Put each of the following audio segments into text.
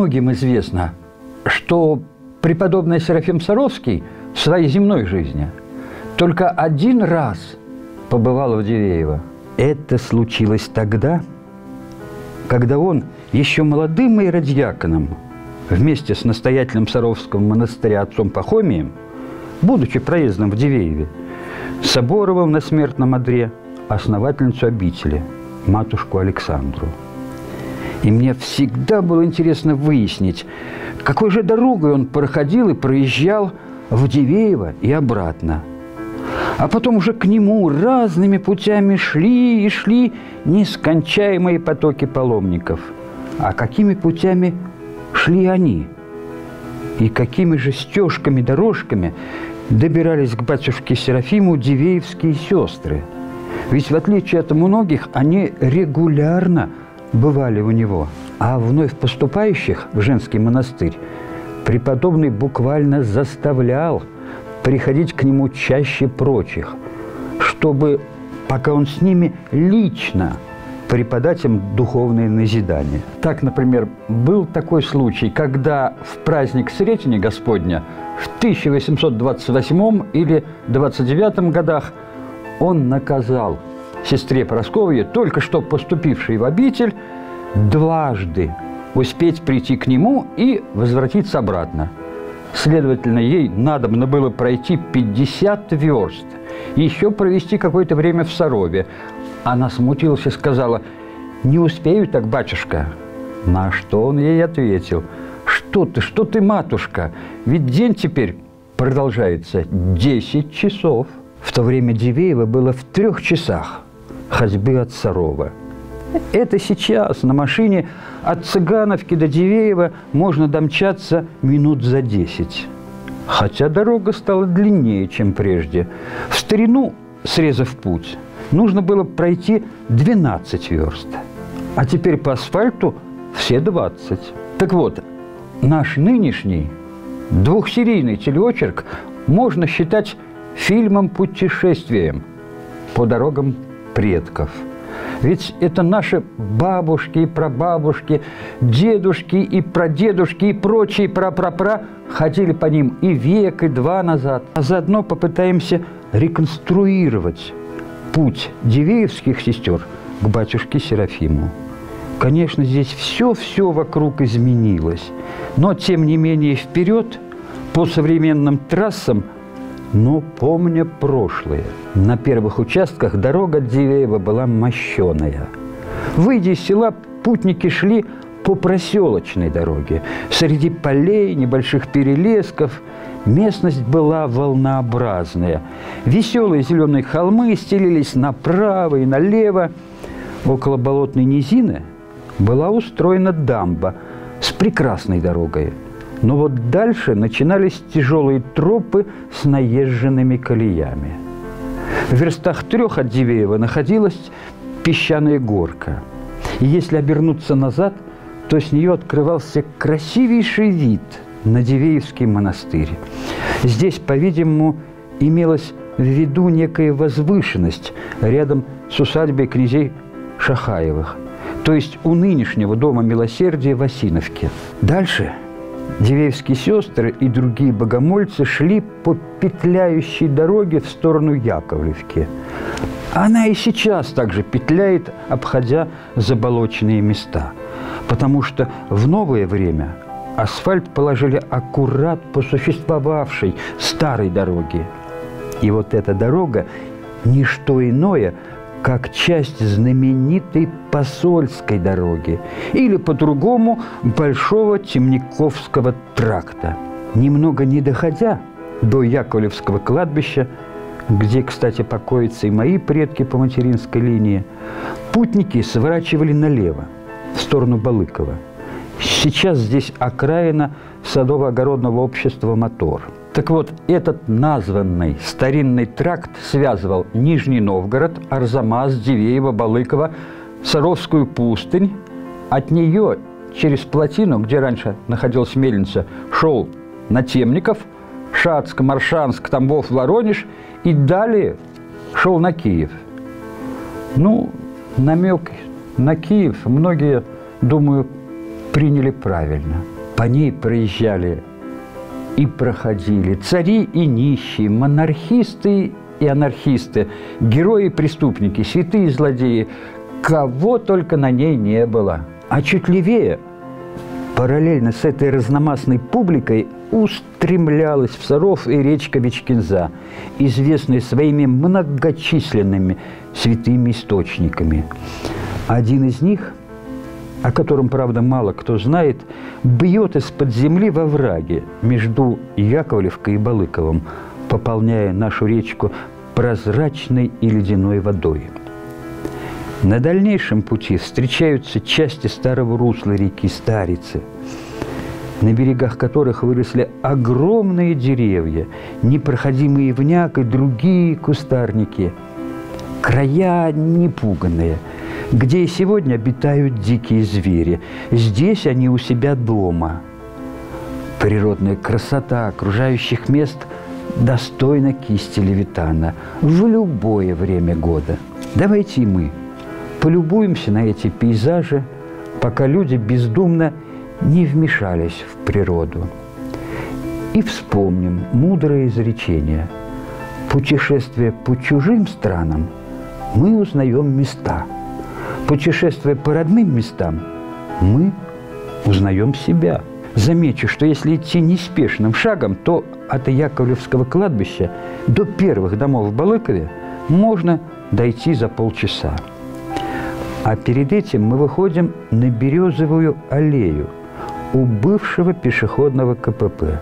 Многим известно, что преподобный Серафим Саровский в своей земной жизни только один раз побывал в Дивеево. Это случилось тогда, когда он еще молодым иродиаконом вместе с настоятелем Саровского монастыря отцом Пахомием, будучи проездом в Дивееве, Соборовым на смертном одре основательницу обители, матушку Александру. И мне всегда было интересно выяснить, какой же дорогой он проходил и проезжал в Дивеево и обратно. А потом уже к нему разными путями шли и шли нескончаемые потоки паломников. А какими путями шли они? И какими же стежками, дорожками добирались к батюшке Серафиму дивеевские сестры? Ведь в отличие от многих, они регулярно бывали у него. А вновь поступающих в женский монастырь преподобный буквально заставлял приходить к нему чаще прочих, чтобы, пока он с ними лично преподать им духовное назидание. Так, например, был такой случай, когда в праздник Сретения Господня в 1828 или 29 годах он наказал сестре Просковье, только что поступившей в обитель, дважды успеть прийти к нему и возвратиться обратно. Следовательно, ей надобно было пройти 50 верст еще провести какое-то время в Сарове. Она смутилась и сказала, «Не успею так, батюшка». На что он ей ответил, «Что ты, что ты, матушка? Ведь день теперь продолжается 10 часов». В то время Дивеево было в трех часах ходьбы от Сарова. Это сейчас на машине от Цыгановки до Дивеева можно домчаться минут за 10. Хотя дорога стала длиннее, чем прежде. В старину, срезав путь, нужно было пройти 12 верст. А теперь по асфальту все 20. Так вот, наш нынешний двухсерийный телеочерк можно считать фильмом-путешествием по дорогам предков. Ведь это наши бабушки и прабабушки, дедушки и прадедушки и прочие прапрапра ходили по ним и век, и два назад. А заодно попытаемся реконструировать путь дивеевских сестер к батюшке Серафиму. Конечно, здесь все-все вокруг изменилось, но, тем не менее, вперед по современным трассам – но помня прошлое, на первых участках дорога Дивеева была мощеная. Выйдя из села, путники шли по проселочной дороге. Среди полей, небольших перелесков местность была волнообразная. Веселые зеленые холмы стелились направо и налево. Около болотной низины была устроена дамба с прекрасной дорогой – но вот дальше начинались тяжелые тропы с наезженными колеями. В верстах трех от Дивеева находилась песчаная горка. И если обернуться назад, то с нее открывался красивейший вид на Дивеевский монастырь. Здесь, по-видимому, имелась в виду некая возвышенность рядом с усадьбой князей Шахаевых, то есть у нынешнего Дома Милосердия в Осиновке. Дальше – Дивеевские сестры и другие богомольцы шли по петляющей дороге в сторону Яковлевки. Она и сейчас также петляет, обходя заболоченные места. Потому что в новое время асфальт положили аккурат по существовавшей старой дороге. И вот эта дорога – не что иное – как часть знаменитой посольской дороги или, по-другому, Большого Темниковского тракта. Немного не доходя до Яковлевского кладбища, где, кстати, покоятся и мои предки по материнской линии, путники сворачивали налево, в сторону Балыкова. Сейчас здесь окраина садово-огородного общества «Мотор». Так вот, этот названный старинный тракт связывал Нижний Новгород, Арзамас, Дивеево, Балыково, Саровскую пустынь. От нее через плотину, где раньше находилась мельница, шел на Темников, Шацк, Маршанск, Тамбов, Воронеж и далее шел на Киев. Ну, намек на Киев многие, думаю, приняли правильно – По ней проезжали и проходили цари и нищие, монархисты и анархисты, герои и преступники, святые и злодеи, кого только на ней не было. А чуть левее, параллельно с этой разномастной публикой, устремлялась в Саров и речка Вечкинза, известная своими многочисленными святыми источниками. Один из них, о котором, правда, мало кто знает, бьет из-под земли во враге между Яковлевкой и Балыковым, пополняя нашу речку прозрачной и ледяной водой. На дальнейшем пути встречаются части старого русла реки Старицы, на берегах которых выросли огромные деревья, непроходимые вняк и другие кустарники, края непуганные, где и сегодня обитают дикие звери. Здесь они у себя дома. Природная красота окружающих мест – достойна кисти Левитана в любое время года. Давайте и мы полюбуемся на эти пейзажи, пока люди бездумно не вмешались в природу. И вспомним мудрое изречение. Путешествуя по чужим странам, мы узнаем места. Путешествуя по родным местам, мы узнаем себя – Замечу, что если идти неспешным шагом, то от Яковлевского кладбища до первых домов в Балыкове можно дойти за полчаса. А перед этим мы выходим на Березовую аллею у бывшего пешеходного КПП.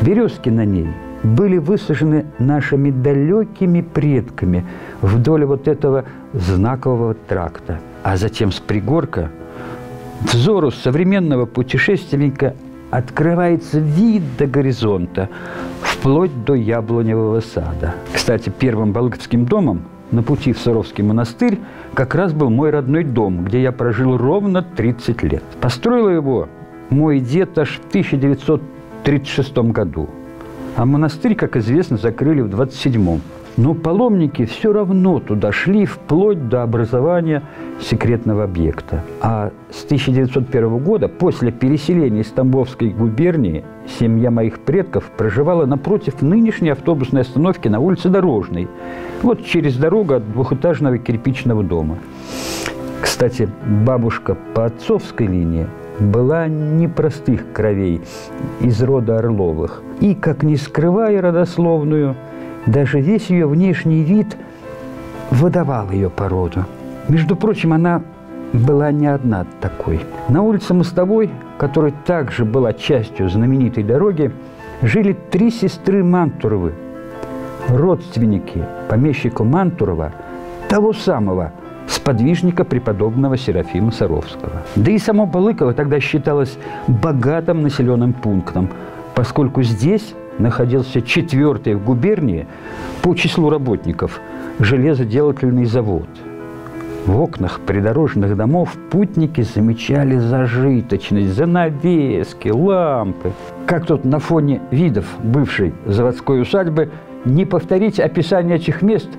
Березки на ней были высажены нашими далекими предками вдоль вот этого знакового тракта. А затем с пригорка – взору современного путешественника открывается вид до горизонта, вплоть до яблоневого сада. Кстати, первым балыковским домом на пути в Саровский монастырь как раз был мой родной дом, где я прожил ровно 30 лет. Построил его мой дед аж в 1936 году. А монастырь, как известно, закрыли в 27 но паломники все равно туда шли вплоть до образования секретного объекта. А с 1901 года, после переселения из Тамбовской губернии, семья моих предков проживала напротив нынешней автобусной остановки на улице Дорожной, вот через дорогу от двухэтажного кирпичного дома. Кстати, бабушка по отцовской линии была непростых кровей из рода Орловых. И, как не скрывая родословную, даже весь ее внешний вид выдавал ее породу. Между прочим, она была не одна такой. На улице Мостовой, которая также была частью знаменитой дороги, жили три сестры Мантуровы, родственники помещика Мантурова, того самого сподвижника преподобного Серафима Саровского. Да и само Балыково тогда считалось богатым населенным пунктом, поскольку здесь находился четвертый в губернии по числу работников железоделательный завод. В окнах придорожных домов путники замечали зажиточность, занавески, лампы. Как тут на фоне видов бывшей заводской усадьбы не повторить описание этих мест –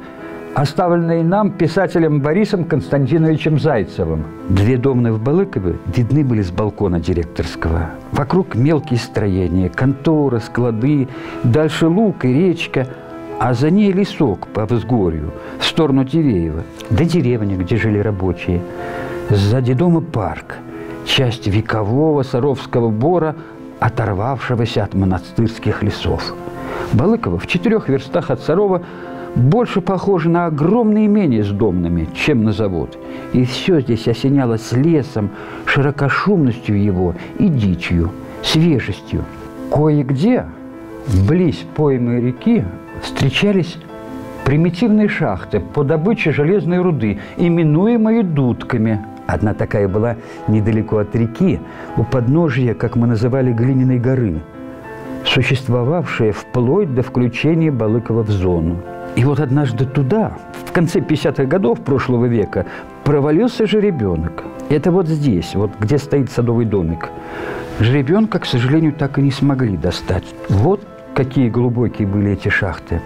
оставленные нам писателем Борисом Константиновичем Зайцевым. Две домны в Балыкове видны были с балкона директорского. Вокруг мелкие строения, конторы, склады, дальше луг и речка, а за ней лесок по взгорью, в сторону Дивеева, да деревня, где жили рабочие. Сзади дома парк, часть векового Саровского бора, оторвавшегося от монастырских лесов. Балыково в четырех верстах от Сарова – больше похоже на огромное имение с домными, чем на завод. И все здесь осенялось лесом, широкошумностью его и дичью, свежестью. Кое-где, близ поймы реки, встречались примитивные шахты по добыче железной руды, именуемые дудками. Одна такая была недалеко от реки, у подножия, как мы называли, глиняной горы, существовавшая вплоть до включения Балыкова в зону. И вот однажды туда, в конце 50-х годов прошлого века, провалился жеребенок. Это вот здесь, вот где стоит садовый домик. Жеребенка, к сожалению, так и не смогли достать. Вот какие глубокие были эти шахты.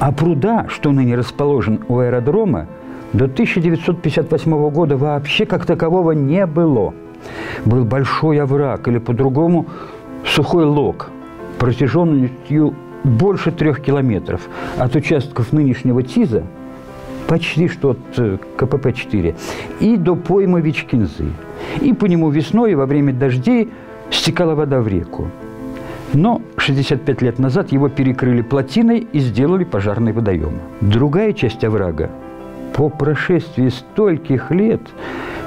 А пруда, что ныне расположен у аэродрома, до 1958 года вообще как такового не было. был большой овраг, или по-другому сухой лог, протяженностью больше трех километров от участков нынешнего ТИЗа, почти что от э, КПП-4, и до поймы Вичкинзы. И по нему весной во время дождей стекала вода в реку. Но 65 лет назад его перекрыли плотиной и сделали пожарный водоем. Другая часть оврага по прошествии стольких лет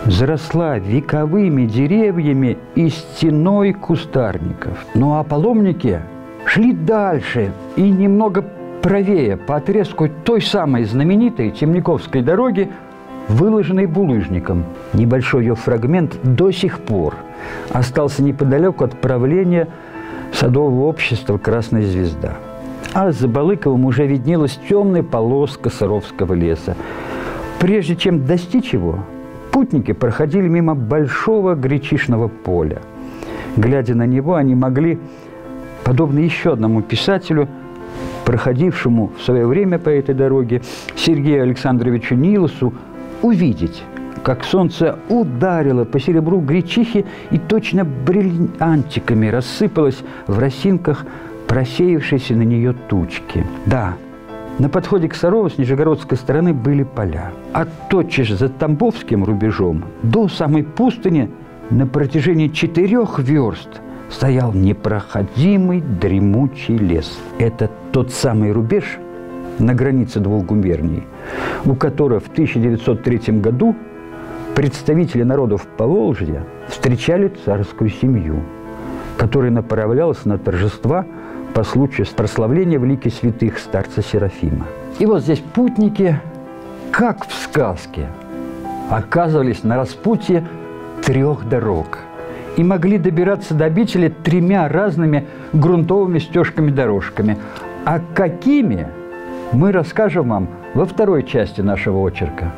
заросла вековыми деревьями и стеной кустарников. Ну а паломники шли дальше и немного правее по отрезку той самой знаменитой Темниковской дороги, выложенной булыжником. Небольшой ее фрагмент до сих пор остался неподалеку от правления садового общества «Красная звезда». А за Балыковым уже виднелась темная полоска Саровского леса. Прежде чем достичь его, путники проходили мимо большого гречишного поля. Глядя на него, они могли, подобно еще одному писателю, проходившему в свое время по этой дороге, Сергею Александровичу Нилосу, увидеть, как солнце ударило по серебру гречихи и точно бриллиантиками рассыпалось в росинках просеявшейся на нее тучки. Да, на подходе к Сарову с нижегородской стороны были поля. А тотчас за Тамбовским рубежом до самой пустыни на протяжении четырех верст стоял непроходимый дремучий лес. Это тот самый рубеж на границе двух губерний, у которого в 1903 году представители народов Поволжья встречали царскую семью, которая направлялась на торжества по случаю прославления в лике святых старца Серафима. И вот здесь путники, как в сказке, оказывались на распутье трех дорог и могли добираться до обители тремя разными грунтовыми стежками-дорожками. А какими, мы расскажем вам во второй части нашего очерка.